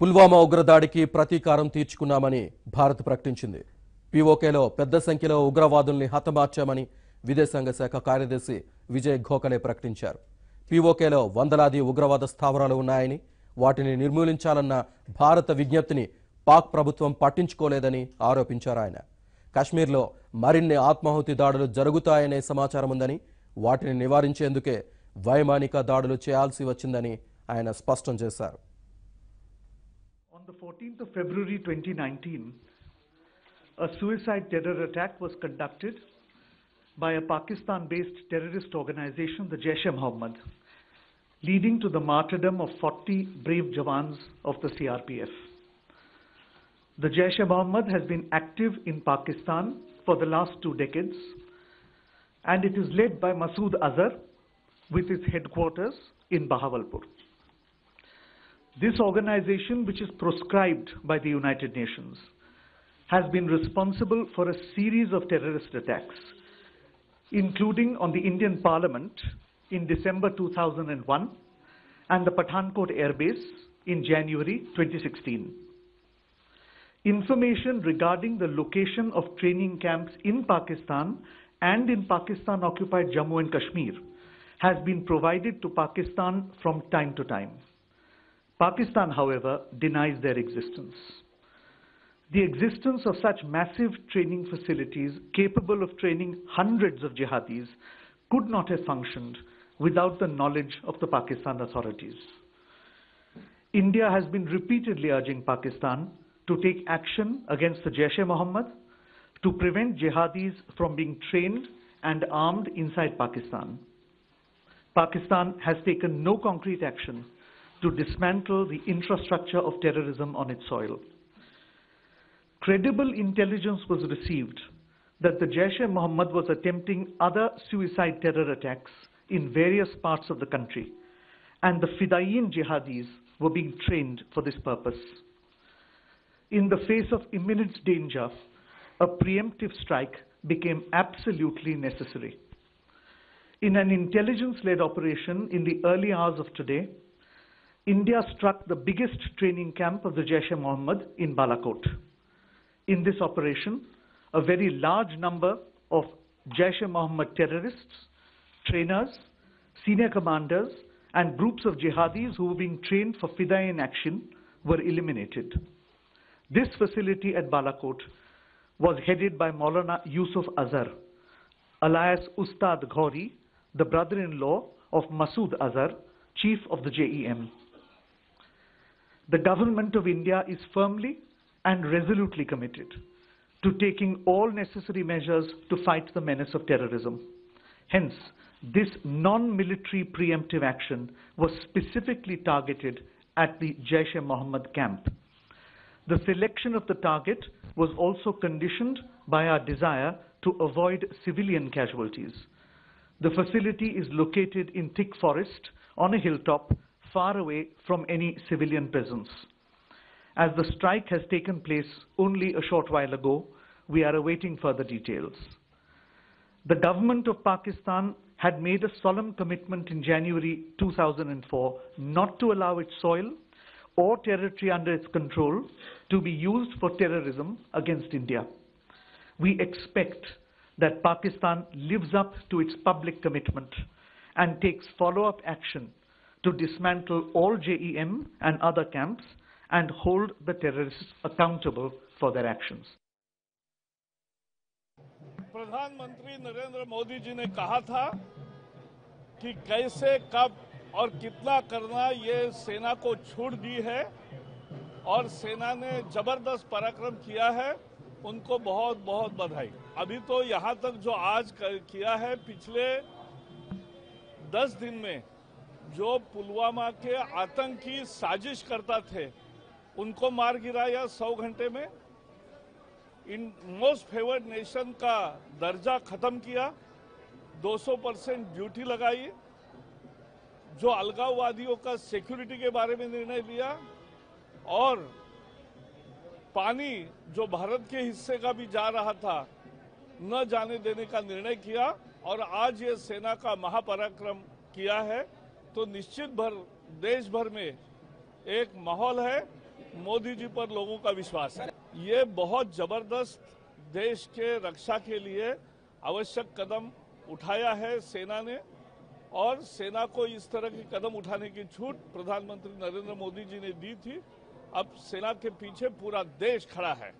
పుల్వామా ఉగ్రదాడికి ప్రతీకారం తీర్చుకున్నామని భారత్ ప్రకటించింది. పీఓకేలో పెద్ద సంఖ్యలో ఉగ్రవాదుల్ని హతమార్చామని విదేశాంగ శాఖ కార్యదర్శి విజయ్ ఘోఖలే ప్రకటించారు. పీఓకేలో వందలాది ఉగ్రవాద స్థావరాలు ఉన్నాయని వాటిని నిర్మూలించాలన్న భారత విజ్ఞప్తిని పాక్ ప్రభుత్వం పట్టించుకోలేదని ఆరోపించారు ఆయన. కాశ్మీర్లో మరిన్ని ఆత్మాహుతి దాడులు జరుగుతాయనే సమాచారం ఉందని వాటిని నివారించేందుకే వైమానిక దాడులు చేయాల్సి వచ్చిందని ఆయన స్పష్టం చేశారు. On the 14th of February 2019, a suicide terror attack was conducted by a Pakistan based terrorist organization, the Jaish e Mohammed, leading to the martyrdom of 40 brave Jawans of the CRPF. The Jaish e Mohammed has been active in Pakistan for the last two decades, and it is led by Masood Azhar with its headquarters in Bahawalpur. This organization, which is proscribed by the United Nations, has been responsible for a series of terrorist attacks, including on the Indian Parliament in December 2001 and the Pathankot Air Base in January 2016. Information regarding the location of training camps in Pakistan and in Pakistan occupied Jammu and Kashmir has been provided to Pakistan from time to time. Pakistan, however, denies their existence. The existence of such massive training facilities capable of training hundreds of jihadis could not have functioned without the knowledge of the Pakistan authorities. India has been repeatedly urging Pakistan to take action against the Jaish-e-Mohammed to prevent jihadis from being trained and armed inside Pakistan. Pakistan has taken no concrete action to dismantle the infrastructure of terrorism on its soil. Credible intelligence was received that the Jaish-e-Mohammed was attempting other suicide terror attacks in various parts of the country, and the Fidayeen jihadis were being trained for this purpose. In the face of imminent danger, a preemptive strike became absolutely necessary. In an intelligence-led operation in the early hours of today, India struck the biggest training camp of the Jaish-e-Mohammed in Balakot. In this operation, a very large number of Jaish-e-Mohammed terrorists, trainers, senior commanders, and groups of jihadis who were being trained for Fidayin action were eliminated. This facility at Balakot was headed by Maulana Yusuf Azhar, alias Ustad Ghori, the brother-in-law of Masood Azhar, chief of the JEM. The government of India is firmly and resolutely committed to taking all necessary measures to fight the menace of terrorism. Hence, this non-military preemptive action was specifically targeted at the Jaish-e-Mohammed camp. The selection of the target was also conditioned by our desire to avoid civilian casualties. The facility is located in thick forest on a hilltop far away from any civilian presence. As the strike has taken place only a short while ago, we are awaiting further details. The government of Pakistan had made a solemn commitment in January 2004 not to allow its soil or territory under its control to be used for terrorism against India. We expect that Pakistan lives up to its public commitment and takes follow-up action to dismantle all JEM and other camps and hold the terrorists accountable for their actions. प्रधानमंत्री नरेंद्र मोदी जी ने कहा था कि कैसे, कब और कितना करना ये सेना को छूट दी है और सेना ने ज़बरदस्त पराक्रम किया है, उनको बहुत बहुत बधाई अभी तो यहाँ तक जो आज किया है, पिछले दस दिन में जो पुलवामा के आतंकी साजिश करता थे, उनको मार गिराया सौ घंटे में इन मोस्ट फेवर्ड नेशन का दर्जा खत्म किया 200 परसेंट ड्यूटी लगाई, जो अलगाववादियों का सिक्योरिटी के बारे में निर्णय लिया, और पानी जो भारत के हिस्से का भी जा रहा था, न जाने देने का निर्णय किया, और आज ये सेना का महापराक्रम किया है। तो निश्चित भर देश भर में एक माहौल है, मोदी जी पर लोगों का विश्वास है। ये बहुत ज़बरदस्त देश के रक्षा के लिए आवश्यक कदम उठाया है सेना ने, और सेना को इस तरह के कदम उठाने की छूट प्रधानमंत्री नरेंद्र मोदी जी ने दी थी। अब सेना के पीछे पूरा देश खड़ा है।